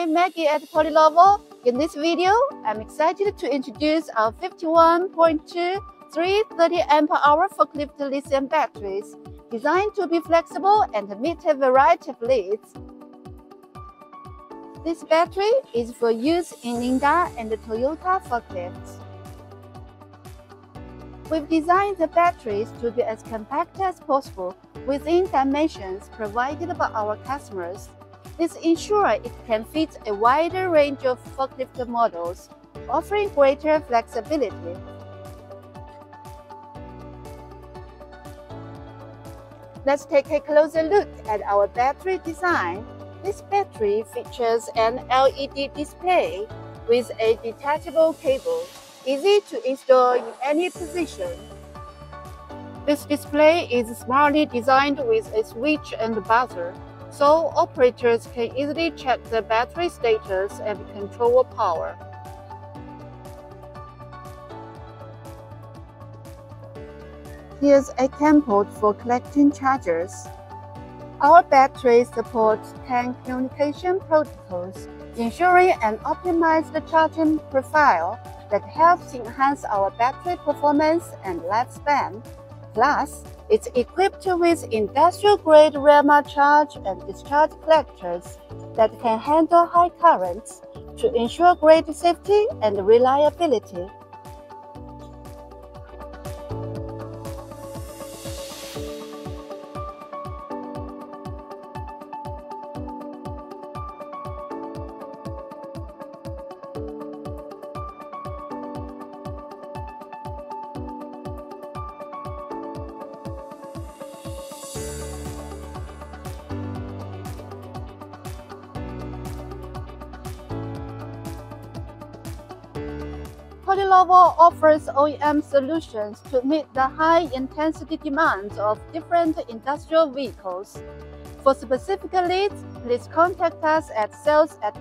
Hi, Maggie at Polinovel. In this video, I'm excited to introduce our 51.2 330 amp hour forklift lithium batteries, designed to be flexible and meet a variety of needs. This battery is for use in Linde and the Toyota forklifts. We've designed the batteries to be as compact as possible within dimensions provided by our customers. This ensures it can fit a wider range of forklift models, offering greater flexibility. Let's take a closer look at our battery design. This battery features an LED display with a detachable cable, easy to install in any position. This display is smartly designed with a switch and buzzer, so operators can easily check the battery status and control power. Here's a CAN port for collecting chargers. Our battery supports 10 communication protocols, ensuring an optimized charging profile that helps enhance our battery performance and lifespan. Plus, it's equipped with industrial-grade Rema charge and discharge collectors that can handle high currents to ensure great safety and reliability. Polinovel offers OEM solutions to meet the high-intensity demands of different industrial vehicles. For specific needs, please contact us at sales at.